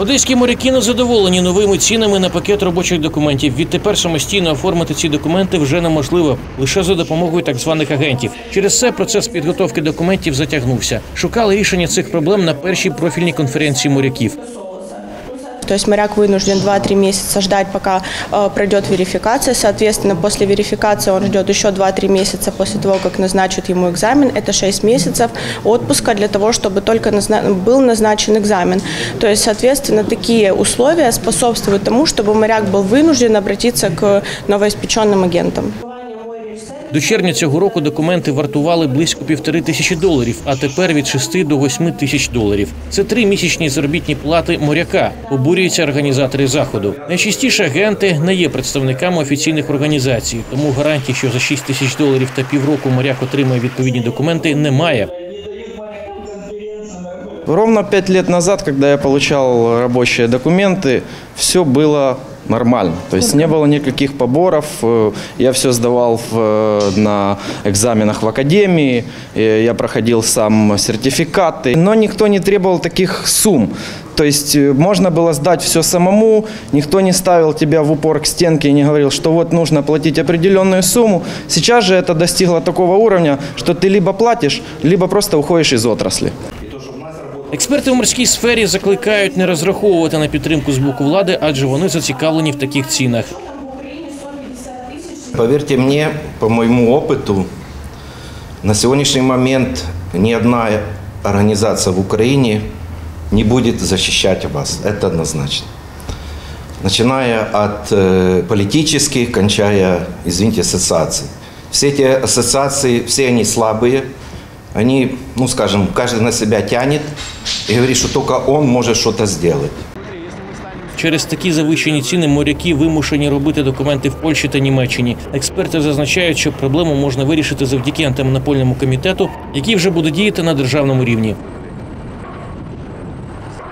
Одеські моряки не задоволені новими цінами на пакет робочих документів. Відтепер самостійно оформити ці документи вже неможливо лише за допомогою так званих агентів. Через це процес підготовки документів затягнувся. Шукали рішення цих проблем на першій профільній конференції моряків. То есть моряк вынужден 2-3 месяца ждать, пока э, пройдет верификация. Соответственно, после верификации он ждет еще 2-3 месяца после того, как назначат ему экзамен. Это 6 месяцев отпуска для того, чтобы только назна- был назначен экзамен. То есть, соответственно, такие условия способствуют тому, чтобы моряк был вынужден обратиться к новоиспеченным агентам. До червня цього року документи вартували близько півтори тисячі доларів, а тепер від 6 до 8 тисяч доларів. Це три місячні заробітні плати моряка. Обурюються організатори заходу. Найчастіше агенти не є представниками офіційних організацій, тому гарантій, що за 6 тисяч доларів та півроку моряк отримає відповідні документи, немає. Ровно пять лет назад, когда я получал рабочие документы, все было нормально. То есть не было никаких поборов. Э, Я все сдавал в, э, на экзаменах в академии, э, я проходил сам сертификаты, но никто не требовал таких сумм. То есть можно было сдать все самому, никто не ставил тебя в упор к стенке и не говорил, что вот нужно платить определенную сумму. Сейчас же это достигло такого уровня, что ты либо платишь, либо просто уходишь из отрасли. Експерти у морській сфері закликають не розраховувати на підтримку з боку влади, адже вони зацікавлені в таких цінах. Поверьте мне, по моему опыту, на сегодняшний момент ни одна организация в Украине не будет защищать вас. Это однозначно. Начиная от э, политических, кончая, извините, ассоциаций. Все эти ассоциации, все они слабые. Они, ну скажем, каждый на себя тянет и говорит, что только он может что-то сделать. Через такі завищені ціни моряки вимушені робити документи в Польщі та Німеччині. Експерти зазначають, що проблему можна вирішити завдяки антимонопольному комітету, який вже буде діяти на державному рівні.